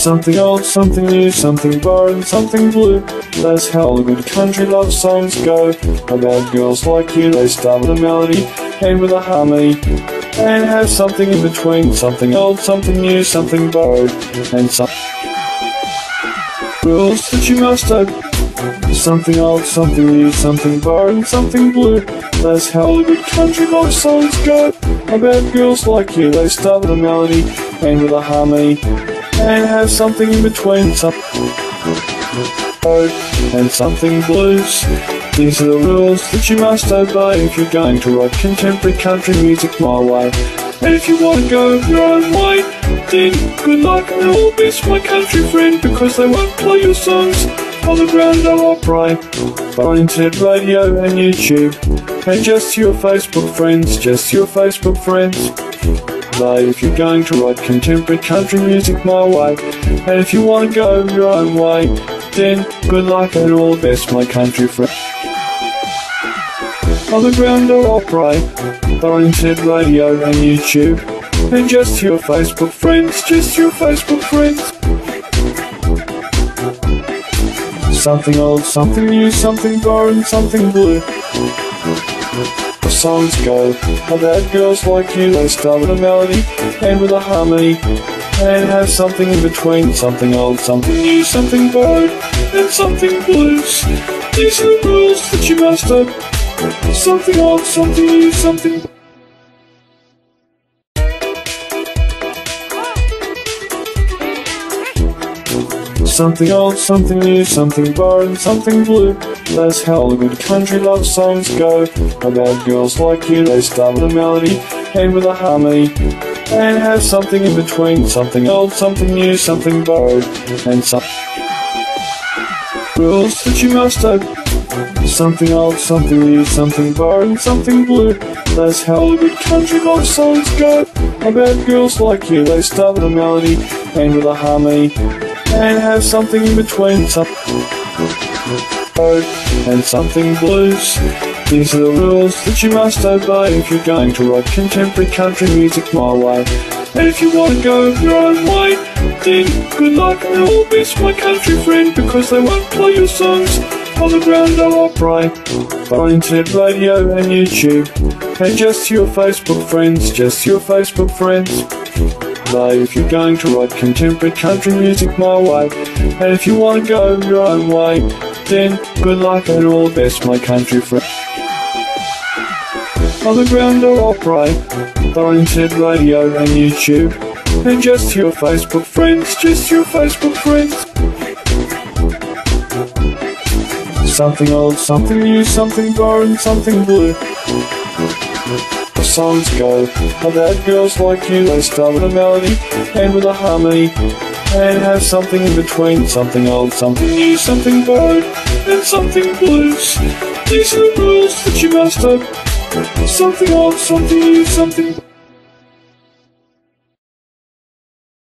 Something old, something new, something borrowed, something blue. That's how good country love songs go. About girls like you, they start with a melody, end with a harmony, and have something in between. Something old, something new, something borrowed, and some rules that you must obey. Something old, something new, something borrowed, something blue. That's how good country love songs go. About girls like you, they start with a melody, end with a harmony, and have something in between. Some and something blues. These are the rules that you must obey if you're going to write contemporary country music my way. And if you want to go your own way, then good luck and all best, my country friend, because they won't play your songs on the Grand Ole Opry, on internet radio and YouTube, and just your Facebook friends, just your Facebook friends. But if you're going to write contemporary country music my way, and if you want to go your own way, then good luck and all the best, my country friend. On the Grand Ole Opry, on internet radio and YouTube, and just your Facebook friends, just your Facebook friends. Something old, something new, something borrowed, something blue. Songs go about girls like you. They start with a melody, end with a harmony, and have something in between. Something old, something new, something borrowed, and something blues. These are the rules that you must obey. Something old, something new, something. Something old, something new, something borrowed, something blue. That's how the good country love songs go. About girls like you, they start with a melody, end with a harmony, and have something in between. Something old, something new, something borrowed, and some rules that you must obey. Something old, something new, something borrowed, something blue. That's how the good country love songs go. About girls like you, they start with a melody, end with a harmony, and have something in between. Some and something blues. These are the rules that you must obey if you're going to write contemporary country music my way. And if you want to go your own way, then good luck and all best, my country friend, because they won't play your songs on the Grand Ole Opry, on internet radio and YouTube, and just your Facebook friends, just your Facebook friends. If you're going to write contemporary country music my way, and if you want to go your own way, then good luck and all the best, my country friend. On the Grand Ole Opry, on internet radio and YouTube, and just your Facebook friends, just your Facebook friends. Something old, something new, something borrowed, something blue. The songs go about girls like you. They start with a melody, end with a harmony, and have something in between. Something old, something new, something borrowed, and something blues. These are the rules that you must obey. Something old, something new, something.